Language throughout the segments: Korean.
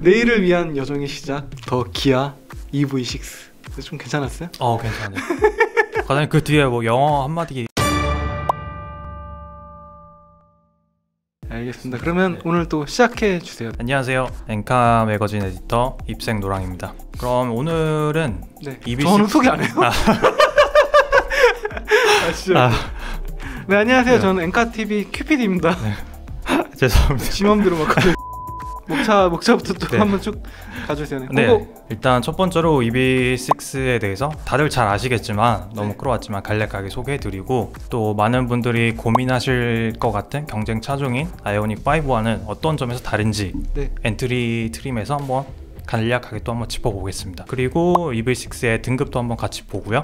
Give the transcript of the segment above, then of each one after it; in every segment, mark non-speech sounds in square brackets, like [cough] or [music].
내일을 위한 여정의 시작 더 기아 EV6 좀 괜찮았어요? 어 괜찮아요. 과장님 그 뒤에 뭐 영어 한마디 알겠습니다. 그러면 네. 오늘 또 시작해 주세요. 안녕하세요. 엔카 매거진 에디터 입생 노랑입니다. 그럼 오늘은 네. EV6 저는 소개 안 해요. 아, [laughs] 진짜. 아, 네 안녕하세요. 네. 저는 엔카 TV 큐피디입니다. 죄송합니다. 지맘대로 막. 목차 목차부터 또 네. 한번 쭉 가주세요. 네. 네, 일단 첫 번째로 EV6에 대해서 다들 잘 아시겠지만 너무 네. 끌어왔지만 간략하게 소개해드리고 또 많은 분들이 고민하실 것 같은 경쟁 차종인 아이오닉 5와는 어떤 점에서 다른지 네. entry trim에서 한번 간략하게 또 한번 짚어보겠습니다. 그리고 EV6의 등급도 한번 같이 보고요.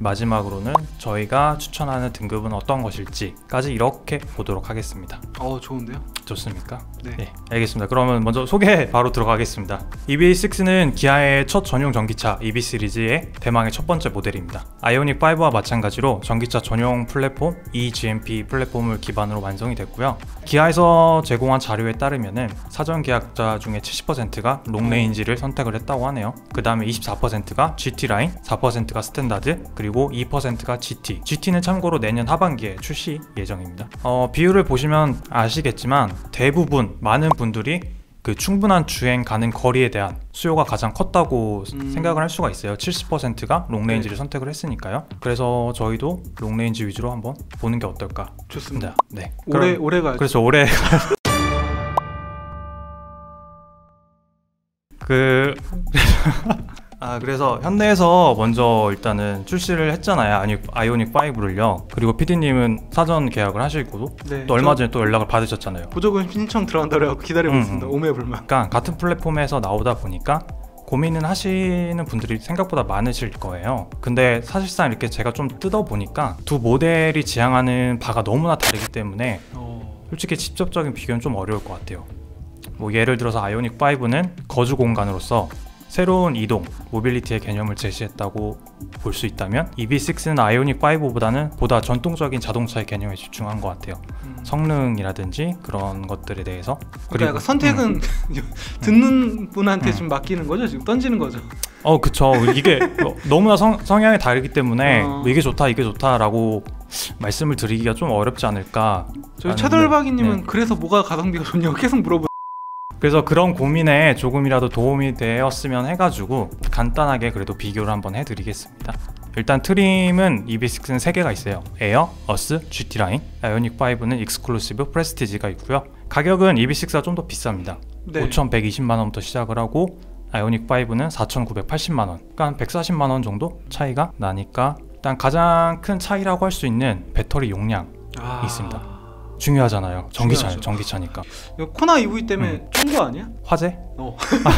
마지막으로는 저희가 추천하는 등급은 어떤 것일지까지 이렇게 보도록 하겠습니다. 어 좋은데요. 좋습니까? 네. 네, 알겠습니다. 그러면 먼저 소개 바로 들어가겠습니다. EV6는 기아의 첫 전용 전기차 EV 시리즈의 대망의 첫 번째 모델입니다. 아이오닉 5와 마찬가지로 전기차 전용 플랫폼 eGMP 플랫폼을 기반으로 완성이 됐고요. 기아에서 제공한 자료에 따르면은 사전 계약자 중에 70%가 long range를 선택을 했다고 하네요. 그 다음에 24%가 GT line, 4%가 standard, 그리고 2%가 GT. GT는 참고로 내년 하반기에 출시 예정입니다. 어, 비율을 보시면 아시겠지만 대부분 많은 분들이 그 충분한 주행 가능 거리에 대한 수요가 가장 컸다고 음. 생각을 할 수가 있어요. 70%가 long range를 선택을 했으니까요. 그래서 저희도 long range 위주로 한번 보는 게 어떨까 좋습니다. 네. 오래 그럼- 오래 가요. 그렇죠. 올해 [laughs] 그 아, 그래서 현대에서 먼저 일단은 출시를 했잖아요. 아니, 아이오닉 5를요. 그리고 PD님은 사전 계약을 하시고 네. 또 얼마 저 전에 또 연락을 받으셨잖아요. 보조금 신청 들어간다 그래서 [laughs] 기다리고 음, 있습니다. 음. 오매불망. 그러니까 같은 플랫폼에서 나오다 보니까 고민은 하시는 분들이 생각보다 많으실 거예요. 근데 사실상 이렇게 제가 좀 뜯어 보니까 두 모델이 지향하는 바가 너무나 다르기 때문에 어. 솔직히 직접적인 비교는 좀 어려울 것 같아요. 뭐 예를 들어서 아이오닉 5는 거주 공간으로서 새로운 이동, 모빌리티의 개념을 제시했다고 볼 수 있다면 EV6는 아이오닉 5보다는 보다 전통적인 자동차의 개념에 집중한 것 같아요. 음. 성능이라든지 그런 것들에 대해서 그러니까 선택은 음, [laughs] 듣는 분한테 음. 좀 맡기는 거죠. 지금 던지는 거죠. 어 그쵸 이게 뭐 [laughs] 너무나 성, 성향이 다르기 때문에 어. 뭐 이게 좋다 이게 좋다라고 말씀을 드리기가 좀 어렵지 않을까 저희 차돌박이님은 네. 그래서 뭐가 가성비가 좋냐고 계속 물어보. 그래서 그런 고민에 조금이라도 도움이 되었으면 해가지고 간단하게 그래도 비교를 한번 해드리겠습니다. 일단 trim은 EV6는 3개가 있어요. Air, Earth, GT line, 아이오닉 5는 exclusive, prestige가 있고요. 가격은 EV6가 좀 더 비쌉니다. 네. 5,120만 원부터 시작을 하고 아이오닉 5는 4,980만 원. 그러니까 한 140만 원 정도 차이가 나니까 일단 가장 큰 차이라고 할 수 있는 배터리 용량 아. 있습니다. 중요하잖아요. 전기차 중요하죠. 전기차니까. 이거 코나 EV 때문에 쫀거 아니야? 화재? 어. [laughs] 아.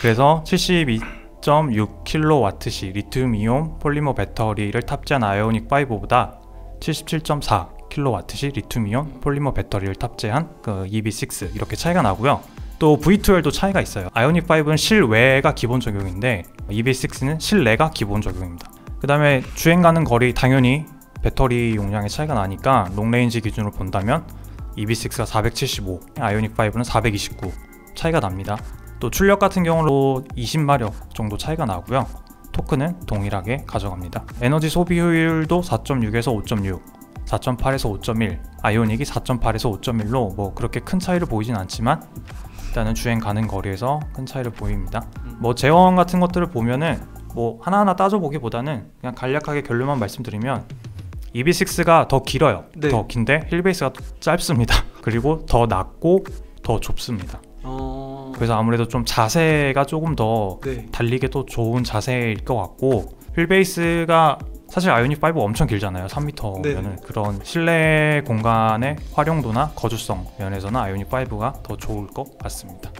그래서 72.6kWh 리튬이온 폴리머 배터리를 탑재한 아이오닉 5보다 77.4kWh 리튬이온 폴리머 배터리를 탑재한 그 EV6 이렇게 차이가 나고요. 또 V2L도 차이가 있어요. 아이오닉 5는 실외가 기본 적용인데 EV6는 실내가 기본 적용입니다. 그 다음에 주행 가는 거리 당연히 배터리 용량의 차이가 나니까 롱레인지 기준으로 본다면 EV6가 475, 아이오닉 5는 429 차이가 납니다. 또 출력 같은 경우로 20마력 정도 차이가 나고요. 토크는 동일하게 가져갑니다. 에너지 소비 효율도 4.6에서 5.6, 4.8에서 5.1, 아이오닉이 4.8에서 5.1로 뭐 그렇게 큰 차이를 보이진 않지만 일단은 주행 가는 거리에서 큰 차이를 보입니다. 음. 뭐 제원 같은 것들을 보면은 뭐 하나하나 따져보기보다는 그냥 간략하게 결론만 말씀드리면 EV6가 더 길어요. 네. 더 긴데 휠베이스가 짧습니다. [laughs] 그리고 더 낮고 더 좁습니다. 어. 그래서 아무래도 좀 자세가 조금 더 네. 달리기도 좋은 자세일 것 같고 휠베이스가 사실 아이오닉 5 엄청 길잖아요. 3m면은 네. 그런 실내 공간의 활용도나 거주성 면에서는 아이오닉 5가 더 좋을 것 같습니다.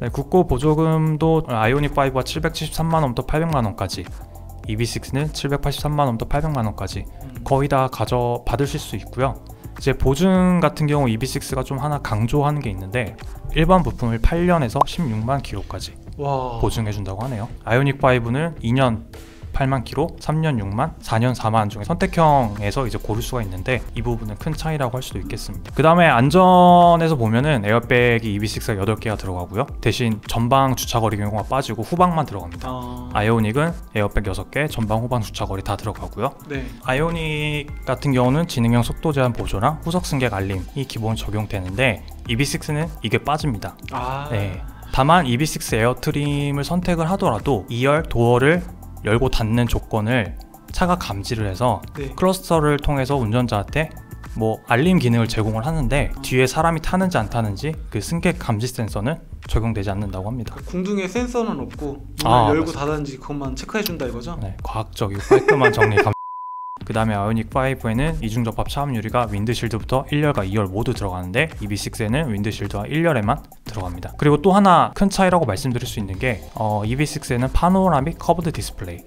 네, 국고 보조금도 아이오닉 5가 773만 원부터 800만 원까지, EV6는 783만 원부터 800만 원까지 음. 거의 다 가져 받으실 수 있고요. 이제 보증 같은 경우 EV6가 좀 하나 강조하는 게 있는데 일반 부품을 8년에서 16만 킬로까지 와. 보증해 준다고 하네요. 아이오닉 5는 2년 8만 킬로, 3년 6만, 4년 4만 중에 선택형에서 이제 고를 수가 있는데 이 부분은 큰 차이라고 할 수도 있겠습니다. 그 다음에 안전에서 보면은 에어백이 EV6가 8개가 들어가고요. 대신 전방 주차거리 경고가 빠지고 후방만 들어갑니다. 아, 아이오닉은 에어백 6개, 전방 후방 주차거리 다 들어가고요. 네. 아이오닉 같은 경우는 지능형 속도 제한 보조랑 후석 승객 알림이 기본 적용되는데 EV6는 이게 빠집니다. 아, 네. 다만 EV6 에어 trim을 선택을 하더라도 2열 도어를 열고 닫는 조건을 차가 감지를 해서 네. 클러스터를 통해서 운전자한테 뭐 알림 기능을 제공을 하는데 뒤에 사람이 타는지 안 타는지 그 승객 감지 센서는 적용되지 않는다고 합니다. 그 궁둥이에 센서는 없고 아, 문을 열고 맞습니다. 닫았는지 그것만 체크해 준다 이거죠? 네, 과학적이고 깔끔한 정리 감. [laughs] 그 다음에 아이오닉 5에는 이중 접합 차음 유리가 windshield부터 1열과 2열 모두 들어가는데 EV6에는 windshield와 1열에만 들어갑니다. 그리고 또 하나 큰 차이라고 말씀드릴 수 있는 게 어, EV6에는 panoramic curved display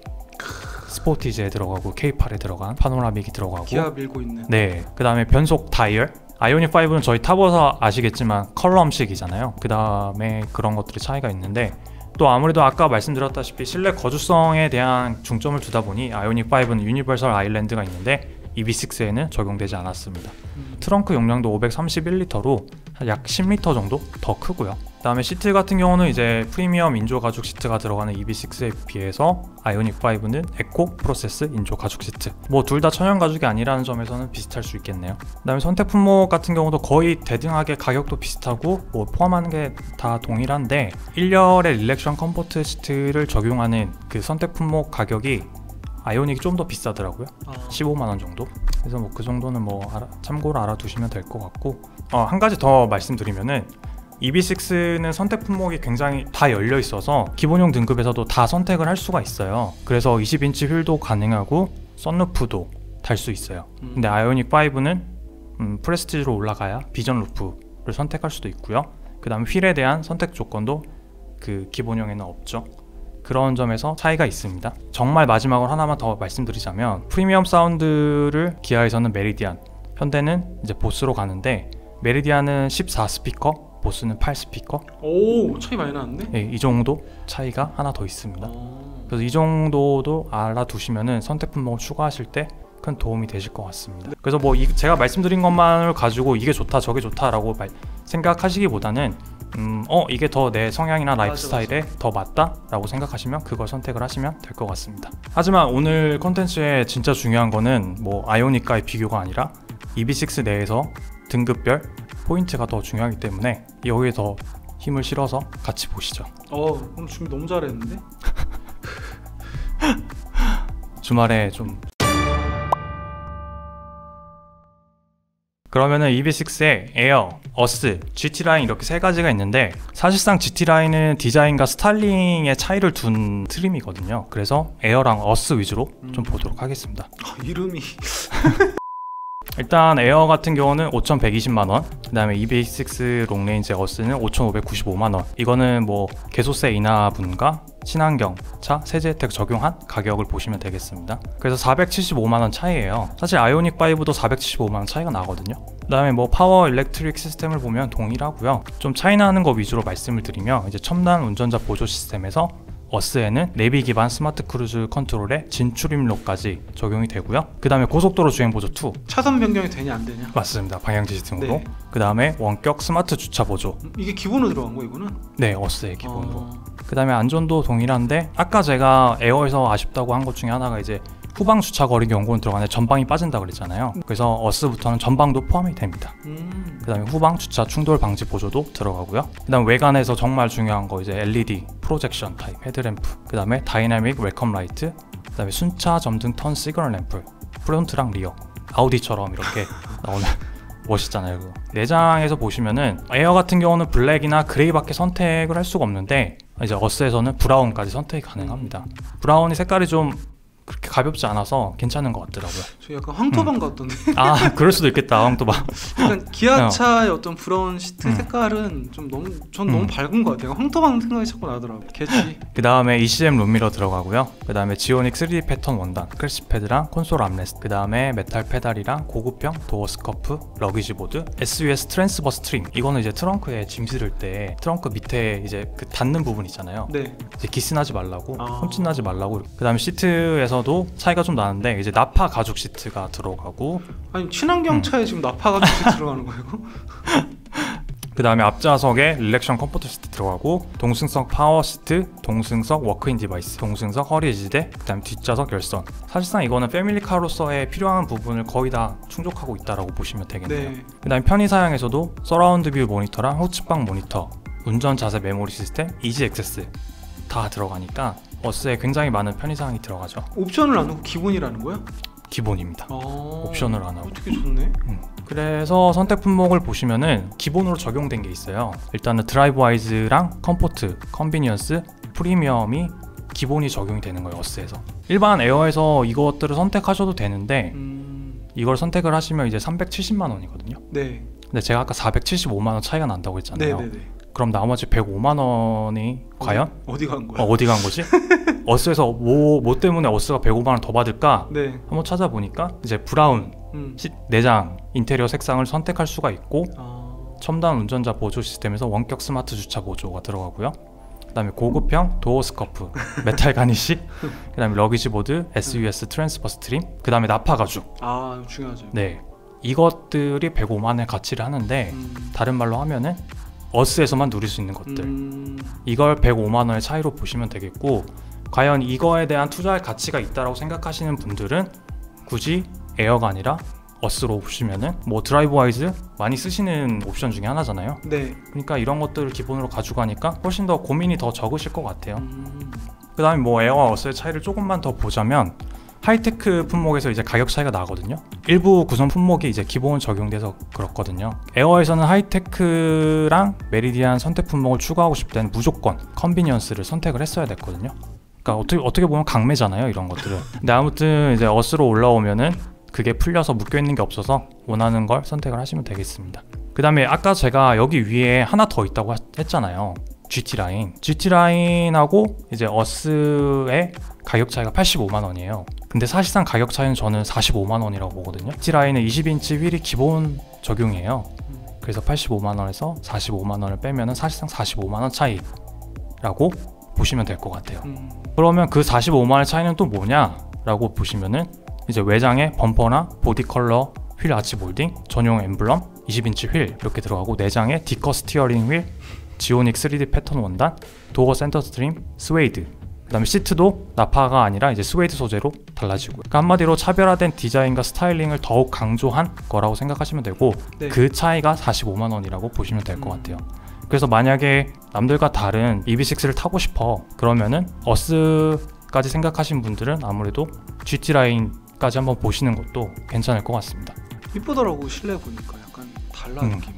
스포티지에 들어가고 K8에 들어간 panoramic이 들어가고 기아 밀고 있는. 네, 그 다음에 변속 다이얼. 아이오닉 5는 저희 타보서 아시겠지만 column식이잖아요. 그 다음에 그런 것들이 차이가 있는데 또 아무래도 아까 말씀드렸다시피 실내 거주성에 대한 중점을 두다 보니 아이오닉 5는 universal island가 있는데 EV6에는 적용되지 않았습니다. 음. 트렁크 용량도 531리터로 약 10리터 정도 더 크고요. 그다음에 시트 같은 경우는 이제 프리미엄 인조 가죽 시트가 들어가는 EV6에 비해서 아이오닉 5는 eco process 인조 가죽 시트. 뭐 둘 다 천연 가죽이 아니라는 점에서는 비슷할 수 있겠네요. 그다음에 선택 품목 같은 경우도 거의 대등하게 가격도 비슷하고 뭐 포함하는 게 다 동일한데 1열의 relaxion comfort 시트를 적용하는 그 선택 품목 가격이 아이오닉이 좀 더 비싸더라고요. 아, 15만 원 정도. 그래서 뭐 그 정도는 뭐 알아- 참고로 알아두시면 될 것 같고 어, 한 가지 더 말씀드리면은 EV6는 선택 품목이 굉장히 다 열려 있어서 기본형 등급에서도 다 선택을 할 수가 있어요. 그래서 20인치 휠도 가능하고 썬루프도 달 수 있어요. 음. 근데 아이오닉 5는 음, 프레스티지로 올라가야 vision roof를 선택할 수도 있고요. 그 다음 휠에 대한 선택 조건도 그 기본형에는 없죠. 그런 점에서 차이가 있습니다. 정말 마지막으로 하나만 더 말씀드리자면 프리미엄 사운드를 기아에서는 메리디안, 현대는 이제 보스로 가는데 메리디안은 14 스피커, 보스는 8 스피커. 오 차이 많이 나는데? 예, 이 정도 차이가 하나 더 있습니다. 어. 그래서 이 정도도 알아두시면은 선택 품목을 추가하실 때 큰 도움이 되실 것 같습니다. 그래서 뭐 이- 제가 말씀드린 것만을 가지고 이게 좋다 저게 좋다라고 말- 생각하시기보다는 음, 어 이게 더 내 성향이나 라이프 맞아, 스타일에 더 맞다 라고 생각하시면 그걸 선택을 하시면 될 것 같습니다. 하지만 오늘 컨텐츠에 진짜 중요한 거는 뭐 아이오닉과의 비교가 아니라 EV6 내에서 등급별 포인트가 더 중요하기 때문에 여기에 더 힘을 실어서 같이 보시죠. 어 오늘 준비 너무 잘했는데? [laughs] 주말에 좀 그러면은 EV6에 에어, 어스, GT 라인 이렇게 세 가지가 있는데 사실상 GT 라인은 디자인과 스타일링의 차이를 둔 trim이거든요. 그래서 에어랑 어스 위주로 좀 보도록 하겠습니다. 아, 이름이 [laughs] 일단 에어 같은 경우는 5,120만 원, 그 다음에 EV6 long range 어스는 5,595만 원. 이거는 뭐 개소세 인하분과 친환경 차 세제 혜택 적용한 가격을 보시면 되겠습니다. 그래서 475만 원 차이예요. 사실 아이오닉 5도 475만 원 차이가 나거든요. 그 다음에 뭐 power electric 시스템을 보면 동일하고요. 좀 차이 나는 거 위주로 말씀을 드리면 이제 첨단 운전자 보조 시스템에서 어스에는 내비 기반 스마트 cruise control에 진출입로까지 적용이 되고요. 그 다음에 고속도로 주행 보조 2 차선 변경이 되냐 안 되냐? 맞습니다. 방향지시등으로. 네. 그 다음에 원격 스마트 주차 보조. 음, 이게 기본으로 들어간 거 이거는? 네, 어스의 기본으로. 어, 그 다음에 안전도 동일한데 아까 제가 에어에서 아쉽다고 한 것 중에 하나가 이제 후방 주차 거리 경고는 들어가는데 전방이 빠진다 그랬잖아요. 그래서 어스부터는 전방도 포함이 됩니다. 음, 그 다음에 후방 주차 충돌 방지 보조도 들어가고요. 그 다음 외관에서 정말 중요한 거 이제 LED projection type headlamp. 그 다음에 dynamic welcome light. 그 다음에 순차 점등 turn signal lamp. front랑 rear. 아우디처럼 이렇게 [laughs] 나오는 멋있잖아요. 그거. 내장에서 보시면은 에어 같은 경우는 블랙이나 그레이밖에 선택을 할 수가 없는데 이제 어스에서는 브라운까지 선택이 가능합니다. 브라운이 색깔이 좀 그렇게 가볍지 않아서 괜찮은 것 같더라고요. 저 약간 황토방 같던데. 아 그럴 수도 있겠다 황토바. [laughs] 약간 기아차의 어떤 브라운 시트 음. 색깔은 좀 너무 전 음. 너무 밝은 것 같아요. 황토방 생각이 자꾸 나더라고. 개치. 그 다음에 ECM 룸미러 들어가고요. 그 다음에 지오닉 3D 패턴 원단, crash pad랑 console armrest. 그 다음에 메탈 페달이랑 고급형 door scuff, luggage board, SUS transverse trim. 이거는 이제 트렁크에 짐 실을 때 트렁크 밑에 이제 그 닿는 부분 있잖아요. 네. 이제 기스나지 말라고, 아. 흠집나지 말라고. 그 다음에 시트에서도 차이가 좀 나는데 이제 나파 가죽 시트가 들어가고 아니 친환경 음. 차에 지금 나파가 같이 들어가는 거예요? [laughs] 그 다음에 앞좌석에 relaxion comfort 시트 들어가고 동승석 파워 시트, 동승석 walk-in device, 동승석 허리 지지대, 그 다음에 뒷좌석 열선 사실상 이거는 패밀리카로서의 필요한 부분을 거의 다 충족하고 있다라고 보시면 되겠네요 네. 그 다음에 편의 사양에서도 surround view monitor랑 후측방 모니터, 운전 자세 메모리 시스템, easy access 다 들어가니까 어스에 굉장히 많은 편의 사양이 들어가죠 옵션을 안 넣고 기본이라는 거야? 기본입니다 어... 옵션을 안 하고 어떻게 좋네. 그래서 선택 품목을 보시면은 기본으로 적용된 게 있어요. 일단은 drive wise랑 comfort, convenience, 프리미엄이 기본이 적용이 되는 거예요. 어스에서. 일반 에어에서 이것들을 선택하셔도 되는데 음... 이걸 선택을 하시면 이제 370만 원이거든요. 네. 근데 제가 아까 475만 원 차이가 난다고 했잖아요. 네네네. 그럼 나머지 105만 원이 과연 어디 간 거야? 어, 어디 간 거지? [laughs] 어스에서 뭐, 뭐 때문에 어스가 105만 원 더 받을까? 네. 한번 찾아보니까 이제 브라운 음. 시- 내장 인테리어 색상을 선택할 수가 있고 아... 첨단 운전자 보조 시스템에서 원격 스마트 주차 보조가 들어가고요. 그다음에 고급형 도어 scuff, [laughs] 메탈 garnish, 그다음에 luggage 보드, SUS transverse trim, 그다음에 나파 가죽. 아 중요하죠. 네, 이것들이 105만 원의 가치를 하는데 음... 다른 말로 하면은 Earth에서만 누릴 수 있는 것들. 음... 이걸 105만 원의 차이로 보시면 되겠고 과연 이거에 대한 투자할 가치가 있다라고 생각하시는 분들은 굳이 Air가 아니라 Earth로 보시면은 뭐 Drive Wise 많이 쓰시는 옵션 중에 하나잖아요. 네. 그러니까 이런 것들을 기본으로 가져가니까 훨씬 더 고민이 더 적으실 것 같아요. 음... 그다음에 뭐 에어와 어스의 차이를 조금만 더 보자면 하이테크 품목에서 이제 가격 차이가 나거든요. 일부 구성 품목이 이제 기본 적용돼서 그렇거든요. Air에서는 하이테크랑 Meridian 선택 품목을 추가하고 싶을 때는 무조건 convenience를 선택을 했어야 됐거든요. 그러니까 어떻게 어떻게 보면 강매잖아요, 이런 것들은. 근데 아무튼 이제 어스로 올라오면은 그게 풀려서 묶여 있는 게 없어서 원하는 걸 선택을 하시면 되겠습니다. 그 다음에 아까 제가 여기 위에 하나 더 있다고 하- 했잖아요. GT 라인. GT 라인하고 이제 어스의 가격 차이가 85만 원이에요. 근데 사실상 가격 차이는 저는 45만 원이라고 보거든요. GT 라인은 20인치 휠이 기본 적용이에요. 그래서 85만 원에서 45만 원을 빼면은 사실상 45만 원 차이라고 보시면 될 것 같아요. 음... 그러면 그 45만 원의 차이는 또 뭐냐라고 보시면은 이제 외장에 범퍼나 보디 컬러, 휠 아치 몰딩, 전용 엠블럼, 20인치 휠 이렇게 들어가고 내장에 D-cut steering 휠, Geonic 3D 패턴 원단, 도어 센터 trim, 스웨이드 그 다음에 시트도 나파가 아니라 이제 스웨이드 소재로 달라지고 그러니까 한마디로 차별화된 디자인과 스타일링을 더욱 강조한 거라고 생각하시면 되고 네. 그 차이가 45만 원이라고 보시면 될것 음. 같아요. 그래서 만약에 남들과 다른 EV6를 타고 싶어 그러면은 어스까지 생각하신 분들은 아무래도 GT 라인까지 한번 보시는 것도 괜찮을 것 같습니다. 이쁘더라고 실내 보니까 약간 달라 음. 느낌이.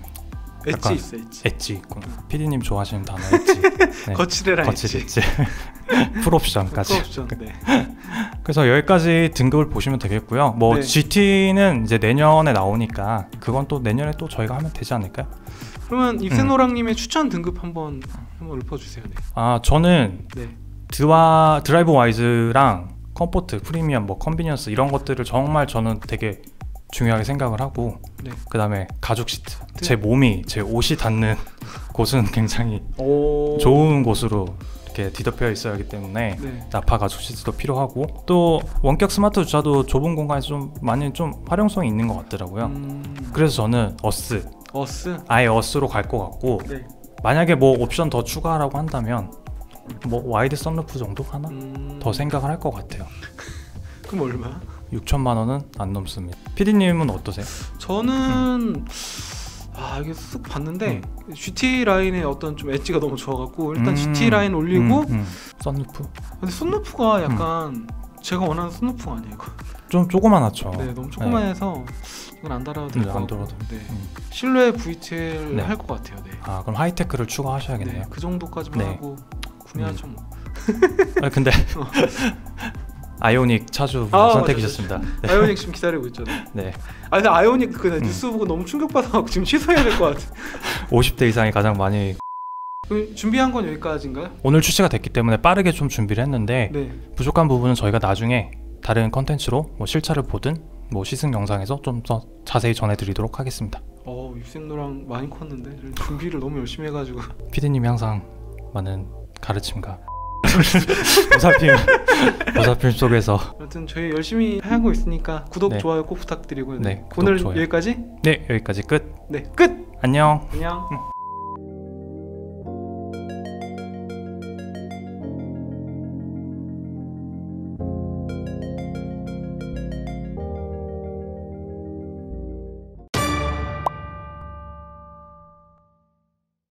엣지 있어 엣지. 엣지 있구나. PD님 좋아하시는 단어 [laughs] 엣지. 네. 거칠해라 거칠 엣지. 엣지. [laughs] 풀옵션 까지. 풀옵션. 네. [laughs] 그래서 여기까지 등급을 보시면 되겠고요. 뭐 네. GT는 이제 내년에 나오니까 그건 또 내년에 또 저희가 하면 되지 않을까요? 그러면 입센노랑님의 추천 등급 한번 한번 읊어주세요. 네. 아 저는 네. 드와 Drive Wise랑 comfort, 프리미엄, 뭐 convenience 이런 것들을 정말 저는 되게 중요하게 생각을 하고 네. 그다음에 가죽 시트 네. 제 몸이 제 옷이 닿는 [laughs] 곳은 굉장히 오. 좋은 곳으로 이렇게 뒤덮여 있어야 하기 때문에 네. 나파 가죽 시트도 필요하고 또 원격 스마트 주차도 좁은 공간에서 좀 많이 좀 활용성이 있는 것 같더라고요. 음. 그래서 저는 어스 어스. 아예 어스로 갈 것 같고 네. 만약에 뭐 옵션 더 추가하라고 한다면 뭐 와이드 선루프 정도 하나 음. 더 생각을 할 것 같아요. [laughs] 그럼 얼마? 6천만 원은 안 넘습니다. PD님은 어떠세요? 저는 아 이게 쓱 봤는데 GT 라인의 어떤 좀 엣지가 너무 좋아갖고 일단 음, GT 라인 올리고 음, 음. 썬루프 근데 선루프가 약간 제가 원하는 선루프가 아니에요. 이거. 좀 조그만하죠. 네, 너무 조그만해서 이건 안 달아도 네, 될것 안 같고. 달아도. 네. 음. 실내 V2L 네. 할것 같아요. 네. 아 그럼 하이테크를 추가하셔야겠네요. 네, 그 정도까지만 네. 하고 구매하죠 뭐. 아, 근데 [laughs] 아이오닉 차주 아, 선택이셨습니다. 네. 아이오닉 지금 기다리고 있잖아요. 네. 아 근데 아이오닉 그 음. 뉴스 보고 너무 충격받아갖고 지금 취소해야 될 것 같아. 50대 이상이 가장 많이 그럼 준비한 건 여기까지인가요? 오늘 출시가 됐기 때문에 빠르게 좀 준비를 했는데 네. 부족한 부분은 저희가 나중에 다른 컨텐츠로 뭐 실차를 보든 뭐 시승 영상에서 좀 더 자세히 전해드리도록 하겠습니다. 어 육생노랑 많이 컸는데 준비를 너무 열심히 해가지고 피디님이 항상 많은 가르침과 [laughs] 보살핌 보살핌 속에서 아무튼 저희 열심히 하고 있으니까 구독 네. 좋아요 꼭 부탁드리고요. 네, 구독, 오늘 좋아요. 여기까지. 네 여기까지 끝 네 끝. 안녕. 안녕.